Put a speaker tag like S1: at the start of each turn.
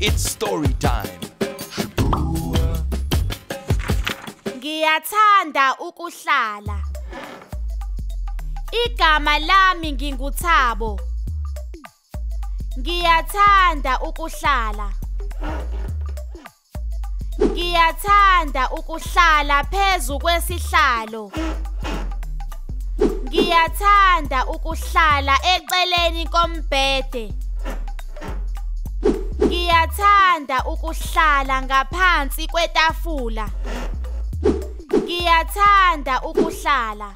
S1: It's story time.
S2: Ngiyathanda ukuhlala. Igama lami nginguThabo. Ngiyathanda ukuhlala. Ngiyathanda ukuhlala phezu kwesihlalo. Ngiyathanda ukuhlala eceleni kombhede. Ngiyathanda ukuhlala ngaphansi kwetafula. Ngiyathanda ukuhlala.